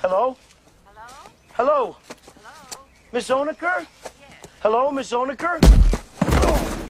Hello? Hello? Hello? Hello? Miss Onaker? Yes. Hello, Miss Onaker?